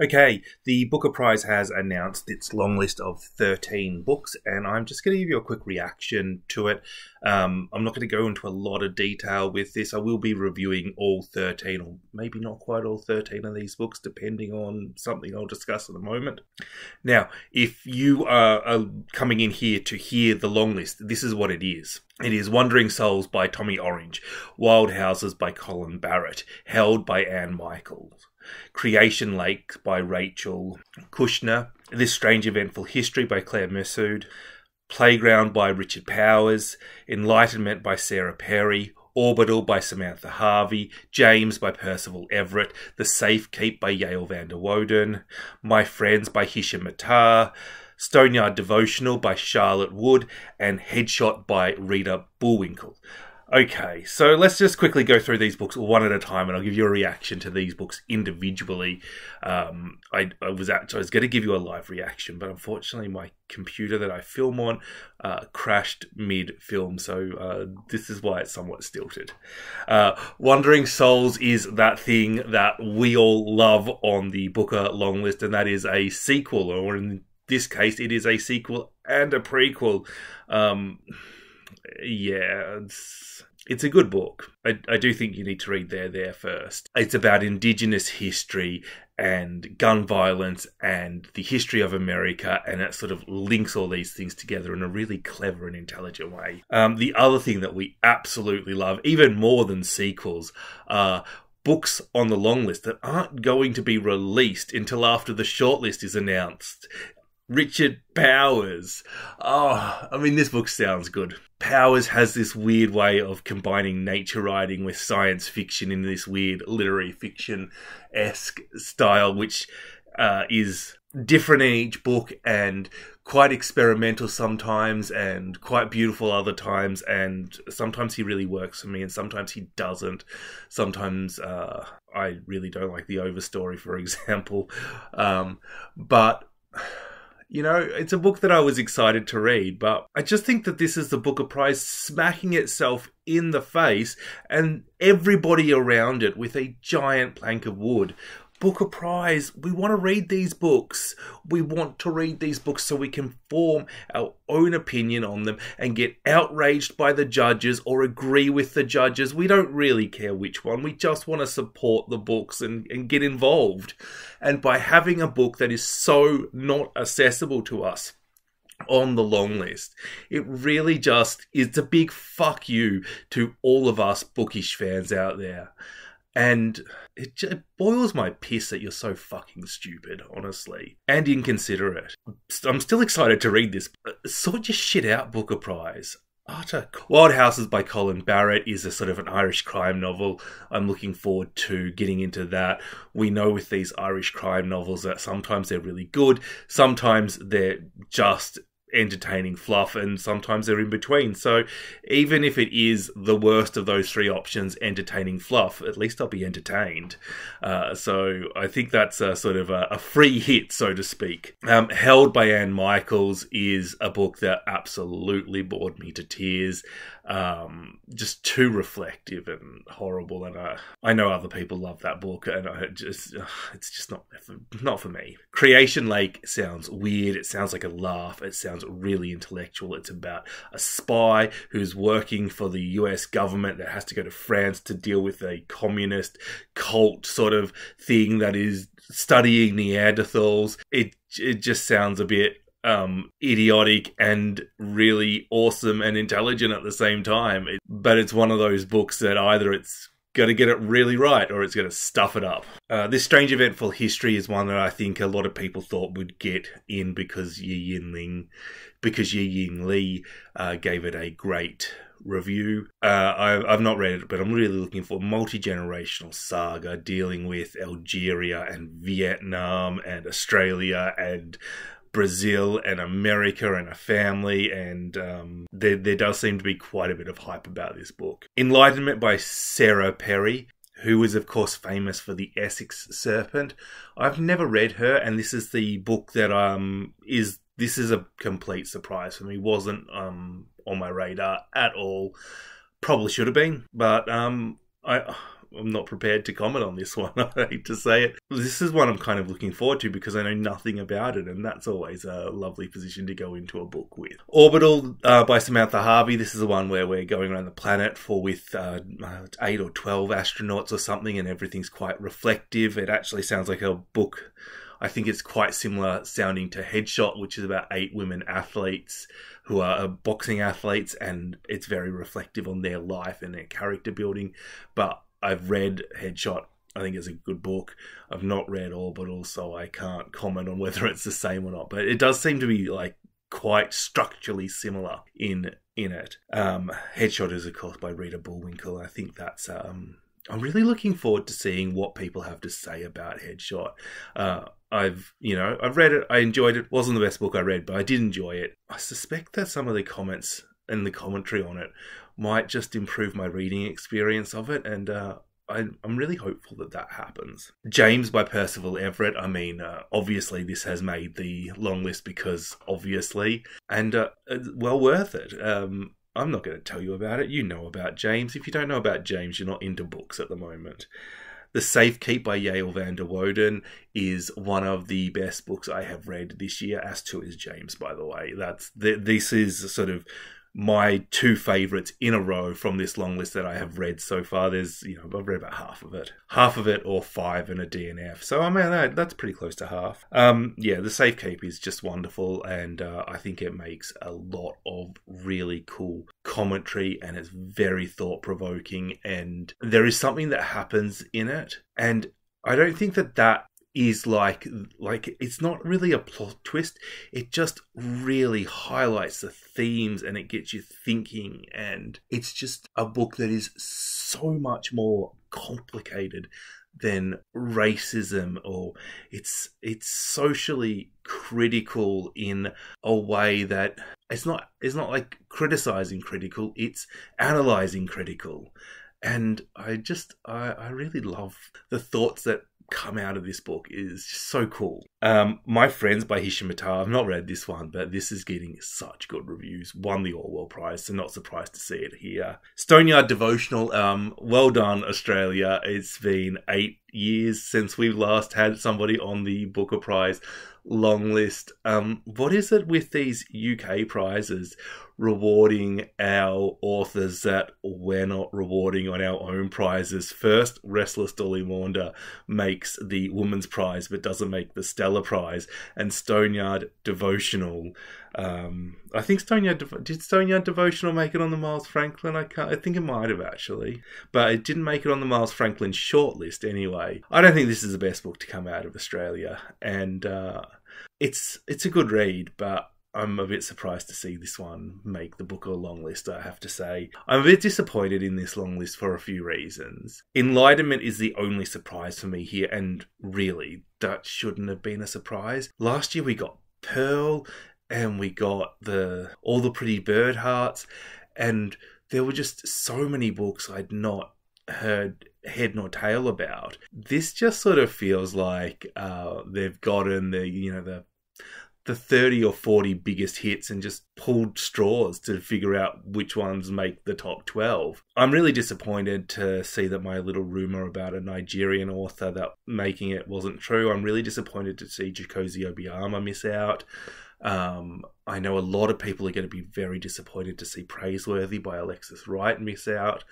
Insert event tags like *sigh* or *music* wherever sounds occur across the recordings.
Okay, the Booker Prize has announced its long list of 13 books, and I'm just going to give you a quick reaction to it. Um, I'm not going to go into a lot of detail with this. I will be reviewing all 13, or maybe not quite all 13 of these books, depending on something I'll discuss in a moment. Now, if you are, are coming in here to hear the long list, this is what it is. It is Wandering Souls by Tommy Orange, Wild Houses by Colin Barrett, Held by Anne Michaels. Creation Lake by Rachel Kushner, This Strange Eventful History by Claire Messud, Playground by Richard Powers, Enlightenment by Sarah Perry, Orbital by Samantha Harvey, James by Percival Everett, The Safe Keep by Yael van der Wouden, My Friends by Hisham Matar, Stoneyard Devotional by Charlotte Wood, and Headshot by Rita Bullwinkle. Okay, so let's just quickly go through these books one at a time, and I'll give you a reaction to these books individually. Um, I, I, was at, I was going to give you a live reaction, but unfortunately, my computer that I film on uh, crashed mid-film, so uh, this is why it's somewhat stilted. Uh, Wandering Souls is that thing that we all love on the Booker long list, and that is a sequel, or in this case, it is a sequel and a prequel. Um, yeah, it's, it's a good book. I, I do think you need to read There There first. It's about Indigenous history and gun violence and the history of America, and it sort of links all these things together in a really clever and intelligent way. Um, the other thing that we absolutely love, even more than sequels, are books on the long list that aren't going to be released until after the shortlist is announced. Richard Powers. Oh, I mean, this book sounds good. Powers has this weird way of combining nature writing with science fiction in this weird literary fiction esque style, which uh, is different in each book and quite experimental sometimes and quite beautiful other times and sometimes he really works for me and sometimes he doesn't sometimes uh, i really don't like the overstory for *laughs* example um, but you know, it's a book that I was excited to read, but I just think that this is the Booker Prize smacking itself in the face and everybody around it with a giant plank of wood Booker Prize. We want to read these books. We want to read these books so we can form our own opinion on them and get outraged by the judges or agree with the judges. We don't really care which one. We just want to support the books and, and get involved. And by having a book that is so not accessible to us, on the long list. It really just is a big fuck you to all of us bookish fans out there. And it, it boils my piss that you're so fucking stupid, honestly, and inconsiderate. I'm still excited to read this. Uh, sort your shit out, Booker Prize. Utter. Wild Houses by Colin Barrett is a sort of an Irish crime novel. I'm looking forward to getting into that. We know with these Irish crime novels that sometimes they're really good, sometimes they're just entertaining fluff and sometimes they're in between. So even if it is the worst of those three options, entertaining fluff, at least I'll be entertained. Uh, so I think that's a sort of a, a free hit, so to speak. Um, Held by Anne Michaels is a book that absolutely bored me to tears. Um, just too reflective and horrible, and uh, I know other people love that book, and I just it's just not not for me. Creation Lake sounds weird. It sounds like a laugh. It sounds really intellectual. It's about a spy who's working for the U.S. government that has to go to France to deal with a communist cult sort of thing that is studying Neanderthals. It it just sounds a bit um, idiotic and really awesome and intelligent at the same time. It, but it's one of those books that either it's going to get it really right or it's going to stuff it up. Uh, this Strange Eventful History is one that I think a lot of people thought would get in because Yi Yin Ling, because Yiyun Li uh, gave it a great review. Uh, I, have not read it, but I'm really looking for a multi generational saga dealing with Algeria and Vietnam and Australia and Brazil and America and a family, and um, there, there does seem to be quite a bit of hype about this book. Enlightenment by Sarah Perry, who is, of course, famous for the Essex Serpent. I've never read her, and this is the book that um is this is a complete surprise for me. wasn't um on my radar at all. Probably should have been, but um I I'm not prepared to comment on this *laughs* one. I hate to say it. This is one I'm kind of looking forward to because I know nothing about it, and that's always a lovely position to go into a book with. Orbital uh, by Samantha Harvey. This is the one where we're going around the planet for with uh, eight or twelve astronauts or something, and everything's quite reflective. It actually sounds like a book I think it's quite similar sounding to Headshot, which is about eight women athletes who are boxing athletes, and it's very reflective on their life and their character building. But I've read Headshot. I think it's a good book. I've not read all, but also I can't comment on whether it's the same or not. But it does seem to be like quite structurally similar in in it. Um, Headshot is of course by Rita Bullwinkle. I think that's um, I'm really looking forward to seeing what people have to say about Headshot. Uh, I've, you know, I've read it. I enjoyed it. wasn't the best book I read, but I did enjoy it. I suspect that some of the comments and the commentary on it might just improve my reading experience of it, and uh, I, am really hopeful that that happens. James by Percival Everett. I mean, uh, obviously this has made the long list because obviously, and uh, well worth it. Um, I'm not going to tell you about it. You know about James. If you don't know about James, you're not into books at the moment. The Safe Keep by Yael van der Wouden is one of the best books I have read this year, as to is James, by the way. That's This is sort of my two favorites in a row from this long list that I have read so far. There's, you know, I've read about half of it, half of it, or five in a DNF. So I mean, that, that's pretty close to half. Um, yeah, the Safe Keep is just wonderful, and uh, I think it makes a lot of really cool commentary, and it's very thought provoking. And there is something that happens in it, and I don't think that that is like like it's not really a plot twist. It just really highlights the themes and it gets you thinking. And it's just a book that is so much more complicated than racism or it's it's socially critical in a way that it's not it's not like criticizing critical it's analyzing critical. And i just i, I really love the thoughts that come out of this book is just so cool. Um, My Friends by Hisham Matar. I've not read this one, but this is getting such good reviews. Won the Orwell Prize, so not surprised to see it here. Stoneyard Devotional. Um, well done, Australia. It's been eight years since we last had somebody on the Booker Prize long list. Um, what is it with these UK prizes rewarding our authors that we're not rewarding on our own prizes? First, Restless Dolly Maunder makes the Woman's Prize but doesn't make the Stella Prize, and Stoneyard Devotional. Um, I think Stoneyard did Stoneyard Devotional make it on the Miles Franklin. I can't. I think it might have actually, but it didn't make it on the Miles Franklin shortlist anyway. I don't think this is the best book to come out of Australia, and uh, it's it's a good read, but I'm a bit surprised to see this one make the Booker long list, I have to say. I'm a bit disappointed in this long list for a few reasons. Enlightenment is the only surprise for me here, and really, that shouldn't have been a surprise. Last year we got Pearl, and we got the All the Pretty Bird Hearts, and there were just so many books I'd not heard head nor tail about. This just sort of feels like uh, they've gotten the you know the the 30 or 40 biggest hits and just pulled straws to figure out which ones make the top 12. I'm really disappointed to see that my little rumor about a Nigerian author that making it wasn't true. I'm really disappointed to see Chigozie Obioma miss out. Um, I know a lot of people are going to be very disappointed to see Praiseworthy by Alexis Wright miss out.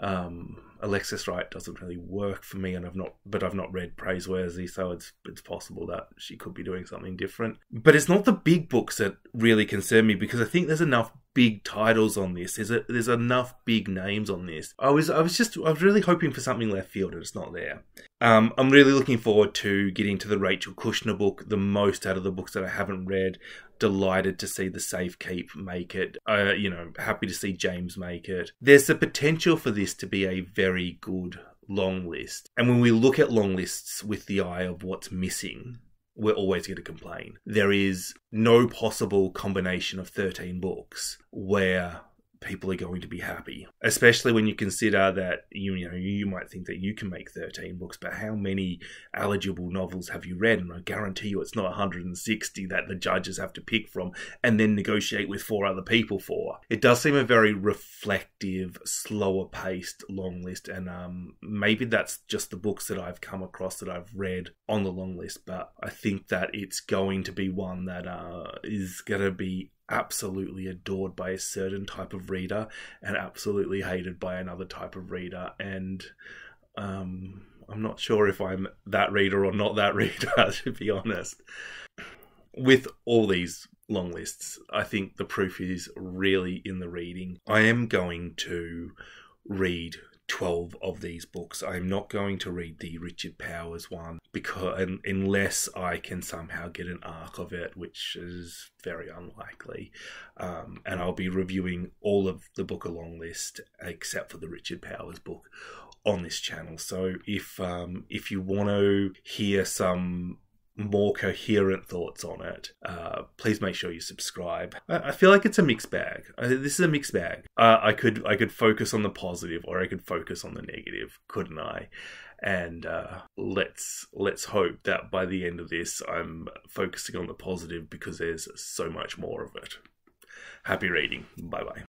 Um, Alexis Wright doesn't really work for me, and I've not, but I've not read Praiseworthy, so it's it's possible that she could be doing something different. But it's not the big books that really concern me because I think there's enough big titles on this. There's a, there's enough big names on this. I was I was just I was really hoping for something left field, and it's not there. Um, I'm really looking forward to getting to the Rachel Kushner book, the most out of the books that I haven't read delighted to see the Safe Keep make it. Uh, you know, happy to see James make it. There's the potential for this to be a very good long list. And when we look at long lists with the eye of what's missing, we're always going to complain. There is no possible combination of 13 books where people are going to be happy. Especially when you consider that you, you know you might think that you can make 13 books, but how many eligible novels have you read? And I guarantee you it's not 160 that the judges have to pick from and then negotiate with four other people for. It does seem a very reflective, slower paced long list, and um, maybe that's just the books that I've come across that I've read on the long list, but I think that it's going to be one that uh, is going to be absolutely adored by a certain type of reader and absolutely hated by another type of reader. And um, I'm not sure if I'm that reader or not that *laughs* reader, to be honest. With all these long lists, I think the proof is really in the reading. I am going to read 12 of these books. I'm not going to read the Richard Powers one because unless I can somehow get an arc of it, which is very unlikely. Um, and I'll be reviewing all of the book along list except for the Richard Powers book on this channel. So if um, if you want to hear some more coherent thoughts on it, uh, please make sure you subscribe. I, I, feel like it's a mixed bag. I, this is a mixed bag. Uh, I could I could focus on the positive or I could focus on the negative, couldn't I? And uh, let's let's hope that by the end of this, I'm focusing on the positive because there's so much more of it. Happy reading. Bye bye.